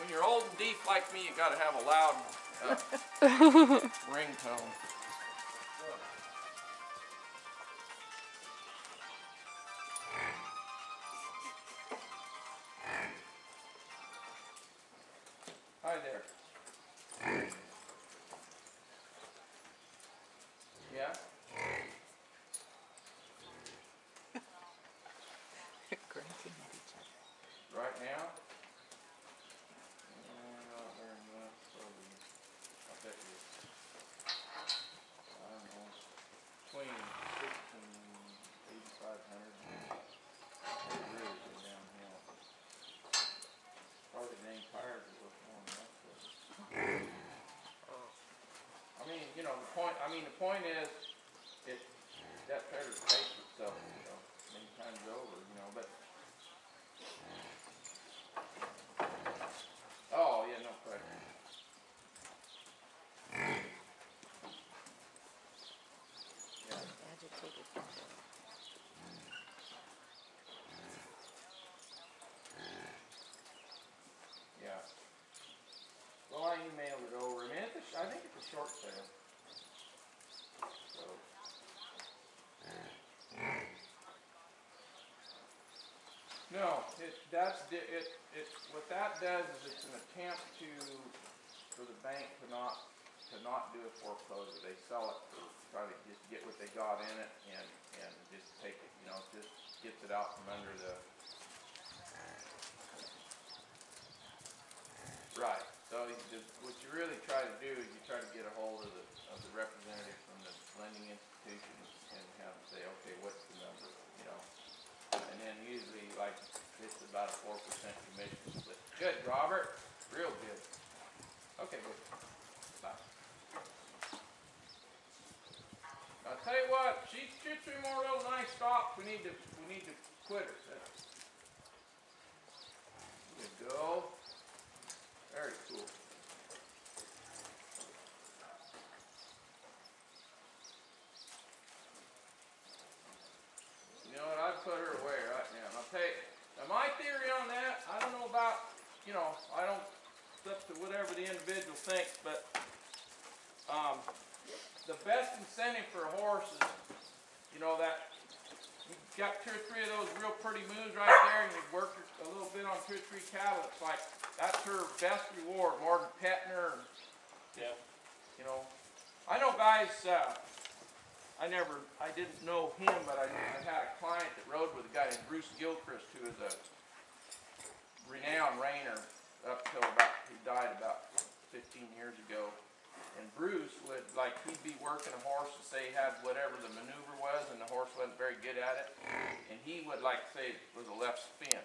when you're old and deep like me, you gotta have a loud uh, ringtone. Hi there. Yeah? Grunting at each other. Right now? Uh, not very much, probably, I bet you, I don't know, between six and eighty-five hundred. They really go downhill. Probably the name tires are worth more than that, but. I mean, you know, the point, I mean, the point is, it, that paid for itself, you know, many times over, you know, but Oh, yeah, no question. Yeah. Well, I emailed it over, I mean, it's a, I think it's a short sale. No, it, that's, di- it, it, what that does is it's an attempt to, for the bank to not, to not do a foreclosure. They sell it to try to just get what they got in it and, and just take it, you know, just gets it out from under the. Right, so you just, what you really try to do is you try to get a hold of the, of the representative from the lending institutions and have them say, okay, what's the number, you know? And then usually like, it's about a four percent commission split. Good, Robert, real good. Okay, good. Bye. I'll tell you what, shoot, shoot three more little nice stops, we need to, we need to quit her. Good go. Very cool. You know what, I'd put her away right now, and I'll tell you, now my theory on that, I don't know about, you know, I don't, it's up to whatever the individual thinks, but, um, the best incentive for a horse is, you know, that, you got two or three of those real pretty moons right there, and you work a little bit on two or three cattle, it's like, that's her best reward, more than petting her, and, Yeah. you know. I know guys, uh, I never, I didn't know him, but I, I had a client that rode with a guy named Bruce Gilchrist, who is a renowned reiner up till about, he died about fifteen years ago. And Bruce would, like, he'd be working a horse and say he had whatever the maneuver was, and the horse wasn't very good at it. And he would, like, say it was a left spin.